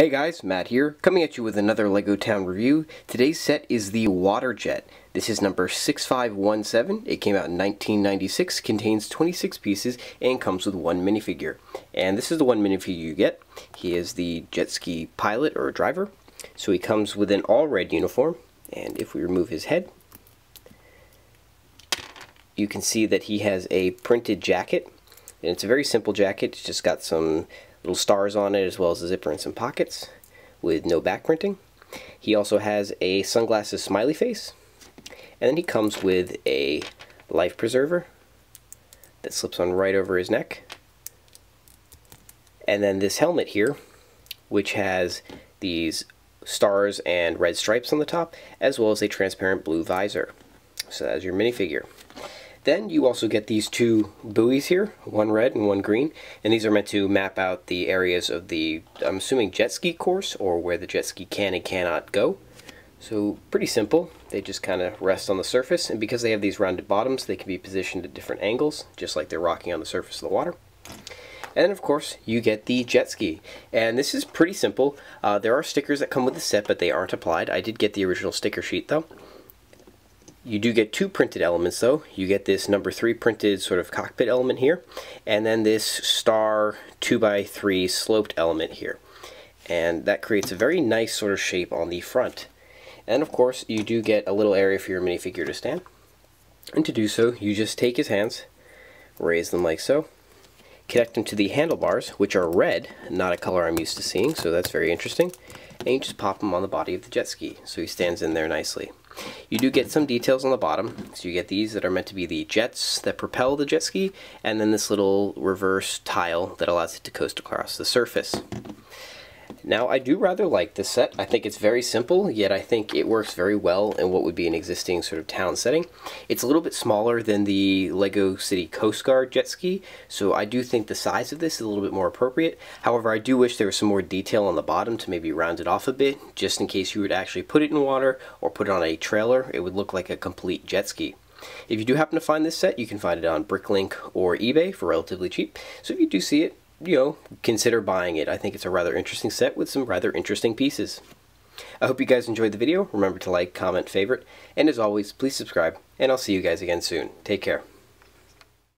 Hey guys, Matt here, coming at you with another LEGO Town review. Today's set is the Water Jet. This is number 6517. It came out in 1996, contains 26 pieces, and comes with one minifigure. And this is the one minifigure you get. He is the jet ski pilot or driver. So he comes with an all-red uniform, and if we remove his head, you can see that he has a printed jacket. And it's a very simple jacket, it's just got some little stars on it as well as a zipper and some pockets with no back printing. He also has a sunglasses smiley face. And then he comes with a life preserver that slips on right over his neck. And then this helmet here which has these stars and red stripes on the top as well as a transparent blue visor. So that's your minifigure then you also get these two buoys here, one red and one green, and these are meant to map out the areas of the, I'm assuming jet ski course, or where the jet ski can and cannot go. So pretty simple, they just kind of rest on the surface, and because they have these rounded bottoms, they can be positioned at different angles, just like they're rocking on the surface of the water. And of course, you get the jet ski. And this is pretty simple. Uh, there are stickers that come with the set, but they aren't applied. I did get the original sticker sheet though. You do get two printed elements though. You get this number three printed sort of cockpit element here, and then this star two by three sloped element here. And that creates a very nice sort of shape on the front. And of course, you do get a little area for your minifigure to stand. And to do so, you just take his hands, raise them like so, connect them to the handlebars, which are red, not a color I'm used to seeing, so that's very interesting. And you just pop them on the body of the jet ski, so he stands in there nicely. You do get some details on the bottom. So you get these that are meant to be the jets that propel the jet ski, and then this little reverse tile that allows it to coast across the surface. Now, I do rather like this set. I think it's very simple, yet I think it works very well in what would be an existing sort of town setting. It's a little bit smaller than the LEGO City Coast Guard jet ski, so I do think the size of this is a little bit more appropriate. However, I do wish there was some more detail on the bottom to maybe round it off a bit, just in case you would actually put it in water or put it on a trailer. It would look like a complete jet ski. If you do happen to find this set, you can find it on Bricklink or eBay for relatively cheap. So if you do see it, you know, consider buying it. I think it's a rather interesting set with some rather interesting pieces. I hope you guys enjoyed the video. Remember to like, comment, favorite, and as always, please subscribe, and I'll see you guys again soon. Take care.